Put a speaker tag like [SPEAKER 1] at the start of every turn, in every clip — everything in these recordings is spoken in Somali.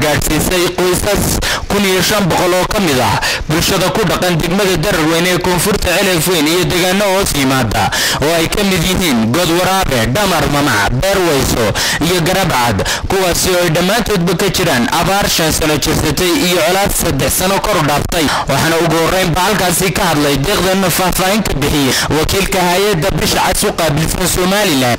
[SPEAKER 1] gaadhsiisay qoysas kun iyo shan boqol oo ka mid ah bulshada ku dhaqan degmada dararweyne ee koonfurta celefweyn iyo deegaano hoos yimaada oo ay ka mid yihiin god waraabe dhamar mamac beerweyso iyo garabcad kuwaasi oo ay dhammaantoodba ka jiraan abaar shan sano jirsatay iyo colaad saddex sano kor dhaaftay waxaana ugu horreynba halkaasi ka hadlay deeqdana faahfaahin ka bixiyey wakiilka hay-adda bisha cas u qaabilsan somalilan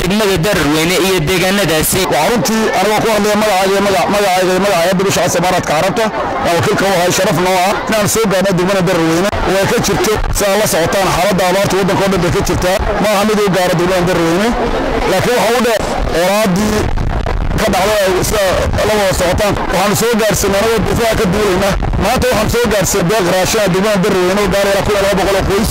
[SPEAKER 1] degmada dararweyne iyo deegaanadaasi
[SPEAKER 2] runtii anigoo ku hadlaya magacaaga magacayga iyo magaca hayadda bisha cas imaaraadka carabta waa wakiilka u ahay sharaf noo ah inaan soo gaarno degmada dararweyne way ka jirto si aad la socotaan xaaladda abaarta waddanka oo dhan bay ka jirtaa maaha mid uu gaaro degmada dararweyne laakiin waxa u dheer oraadii ka dhacday sida la wada socotaan waxaanu soo gaarsiinay anagoo difaaca ka duulayna maanta waxaanu soo gaarsiinay deeq raashin ah degmada dararweyne oo gaaraya kun iyo laba boqol oo qoys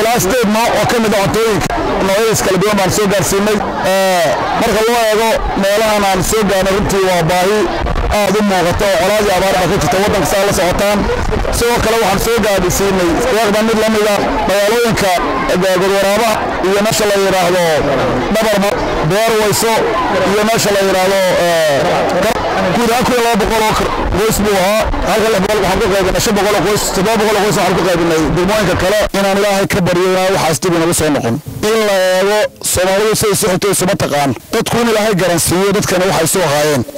[SPEAKER 2] ilaa sideed nooc oo ka mid a cuntooyinka noocyadiis kala duwan baan soo gaarsiinay marka loo eego meelahan aan soo gaarnay runtii waa baahi aad u muuqata oo colaadii abaar baa ka jirta waddanka saa la socotaan sidoo kale waxaan soo gaadhisiinay deeqda mid la mida magaalooyinka godwaraabaha iyo meesha la yidhaahdo dhabarma beerweyso iyo meesha la yidhaahdo guud waxaan kale. Inaan ilaahay ka baryo inaan waxaas dib soo noqon. In la eego soomaalidu siday taqaan. Dadku in ilaahay garansiiyo dadkana waxay soo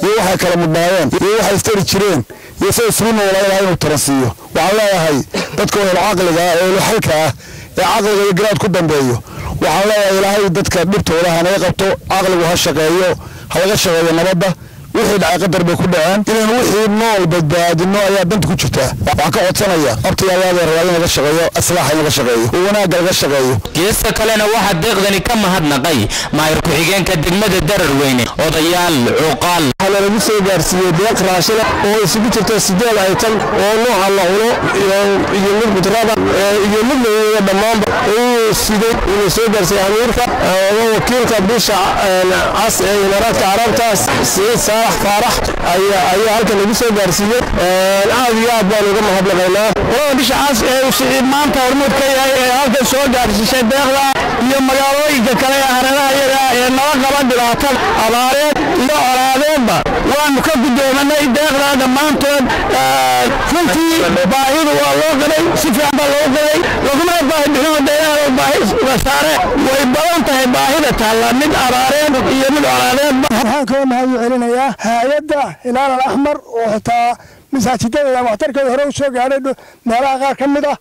[SPEAKER 2] iyo waxay kala mudnaayeen iyo waxay jireen iyo siday isugu taransiiyo. Waxaan leeyahay dadka caqliga ah ee ehel xalka ah ee caqliga iyo garaad ku dambeeyo. Waxaan leeyahay ilaahay dadka dhibtooda hanaga qabto caqligu ha shaqeeyo ha laga shaqeeyo nabadda وحيد عقدر بكل عام إلى وحيد نول بالبعد إنه يا بنت كشتة وعك عطنا يا أبتي يا ولد رجال ما غش غيو أسلحة ما غش غيو وأنا قال غش غيو كيس
[SPEAKER 3] كلنا واحد دقني كم هاد نقي ما يركو حجين الدرر ويني أضيال عقال deeqda iyo magaalooyinka kale ee hareeraha iyaga ee nala qaba dhibaatada abaareed iyo colaadeedba waanu ka guddoomanay deeqda dhammaantood runtii baahidu waa loo qabay si fiican baa loo qabay laguma baahi bixino deegaano baahi uga saare. Way badan tahay baahida taalla mid abaareed iyo mid colaadeedba
[SPEAKER 4] waxaan celinayaa hay'adda hilaal al axmar oo xitaa masaajidada waxtarkeeda hore u gaadhay meelaha qaar ka mid ah.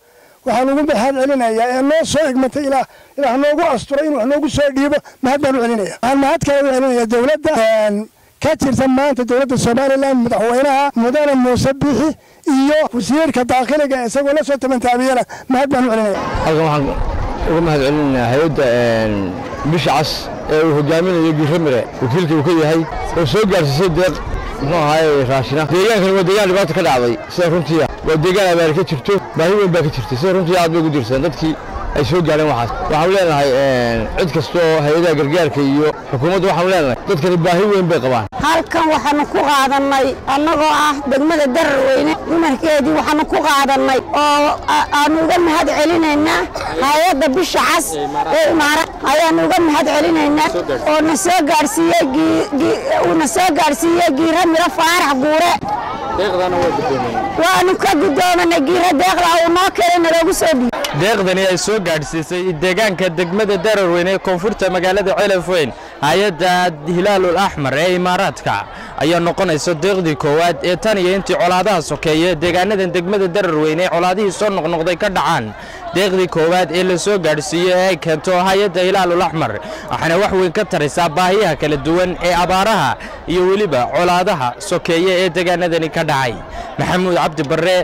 [SPEAKER 4] Waxaan ugu mahad celinayaa ee noo soo xigmatay ilaa ilaah noogu asturay in wax noogu soo dhiibo. Mahad baan u celinaya waxaan mahad u celinaya dowladda ka jirta maanta dowladda somalilan madaxweynaha mudane muuse bixi iyo wasiirka daakiliga isagoo la soo tabantaabiyana mahad baan u celinaya
[SPEAKER 5] halkan waxaan uga mahad celinayaa hay'adda bisha cas ee uu hogaaminayo giramire wakiilka uu ka yahay oo soo gaarsiisay deeq muxuu ahaaye raashina deegaankani waa deegaan dhibaata ka dhacday sida runtii waa deegaan abaari ka jirto baahi weyn baa ka jirtay sida runtii aad bay ugu dirsadeen dadkii ay soo gaareen waxaas. Waxaanu leenahay cid kasta oo hay'adaha gargaarka iyo xukuumadda waxaanu leenahay dadkani baahi weyn bay qabaan.
[SPEAKER 6] Halkan waxaanu ku qaadannay annagoo ah degmada dararweyne dumarkeedii waxaanu ku qaadannay oo aanu uga mahad celinaynaa hay'adda bisha cas ee imaara. Ayaanu uga mahad celinaynaa oo na soo gaarsiiyey uuna soo gaarsiiyey giira miro faarax guure waanu ka guddoomanay giira deeqda uu noo keenay naloogu soo dhiib
[SPEAKER 1] deeqdani ay soo gaadhsiisay deegaanka degmada dararweyne ee koonfurta magaalada celafweyn hay'adda hilaalul axmar ee imaaraadka. Ayaa noqonaysa deeqdii koowaad ee tan iyo intii colaadaha sokeeye deegaanadan degmada dararweyne ee colaadihii soo noqnoqday ka dhacaan deeqdii koowaad ee la soo gaadhsiiyey ay keento hay'adda hilaalul axmar waxaana wax weyn ka taraysaa baahiyaha kala duwan ee abaaraha iyo weliba colaadaha sokeeye ee deegaanadani ka dhacay. Maxamuud cabdi barre